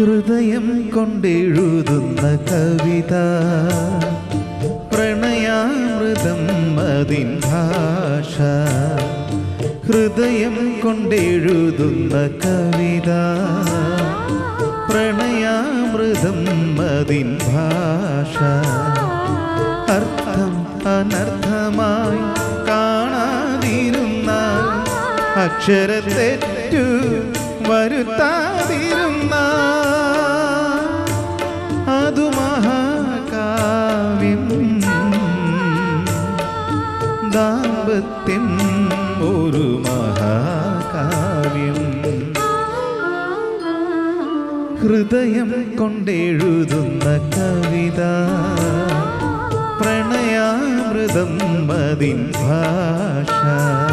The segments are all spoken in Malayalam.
ഹൃദയം കൊണ്ടെഴുതുന്ന കവിത. പ്രണയാമൃതം അതിൻ ഭാഷ. ഹൃദയം കൊണ്ടെഴുതുന്ന കവിത. പ്രണയാമൃതം അതിൻ ഭാഷ. അർത്ഥം അനർത്ഥമായി കാണാതിരുന്ന അക്ഷരത്തെറ്റു വരുത്താതിരുന്ന ദാമ്പത്യം ഒരു മഹാകാവ്യം. ഹൃദയം കൊണ്ടെഴുതുന്ന കവിത പ്രണയാമൃതം അതിൻ ഭാഷ.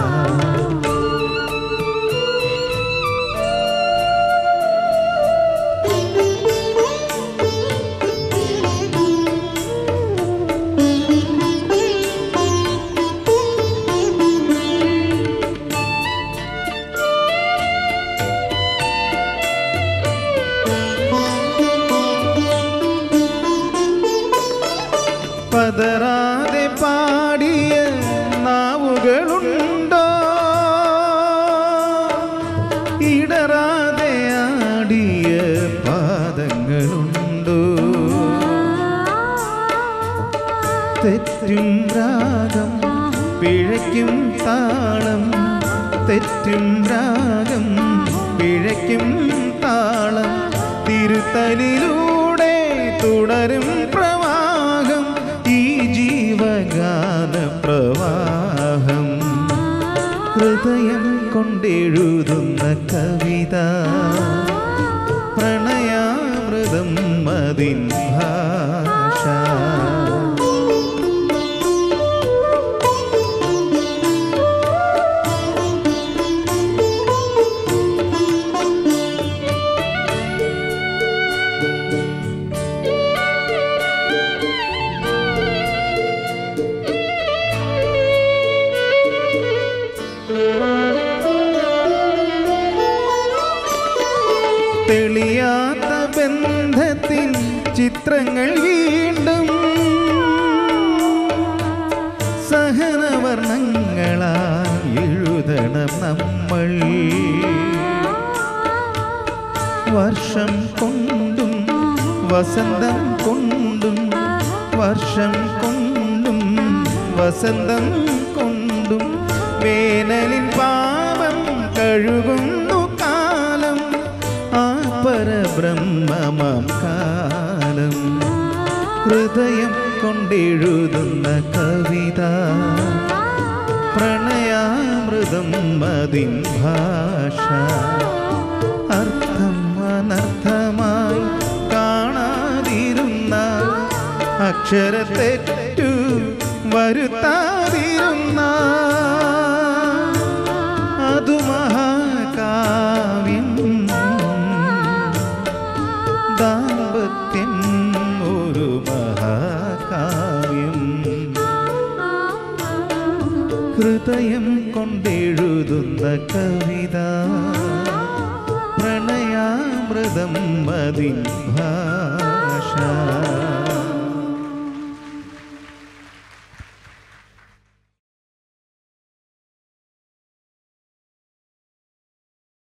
പതറാതെ പാടിയ നാവുകളുണ്ടോ? ഇടറാതെ ആടിയ പാദങ്ങളുണ്ടോ? തെറ്റും രാഗം പിഴയ്ക്കും താളം. തെറ്റും രാഗം പിഴയ്ക്കും താളം. തിരുത്തലിലൂടെ തുടരും ഹൃദയം കൊണ്ടെഴുതുന്ന കവിത. പ്രണയാമൃതം അതിൻ തെളിയാത്ത ബന്ധത്തിൽ ചിത്രങ്ങൾ വീണ്ടും സഹനവർണങ്ങളാൽ എഴുതണം നമ്മൾ. വർഷം കൊണ്ടും വസന്തം കൊണ്ടും വർഷം കൊണ്ടും വസന്തം കൊണ്ടും വേനലിൻ പരബ്രഹ്മമാം കാലം ഹൃദയം കൊണ്ടെഴുതുന്ന കവിത. പ്രണയാമൃതം മതി ഭാഷ. അർത്ഥം അനർത്ഥമായി കാണാതിരുന്ന അക്ഷരത്തെറ്റു വരുത്താതിരുന്ന മഹാകാവ്യം. ഹൃദയം കൊണ്ടെഴുതുന്ന കവിത. പ്രണയാമൃതം മതി ഭാഷ.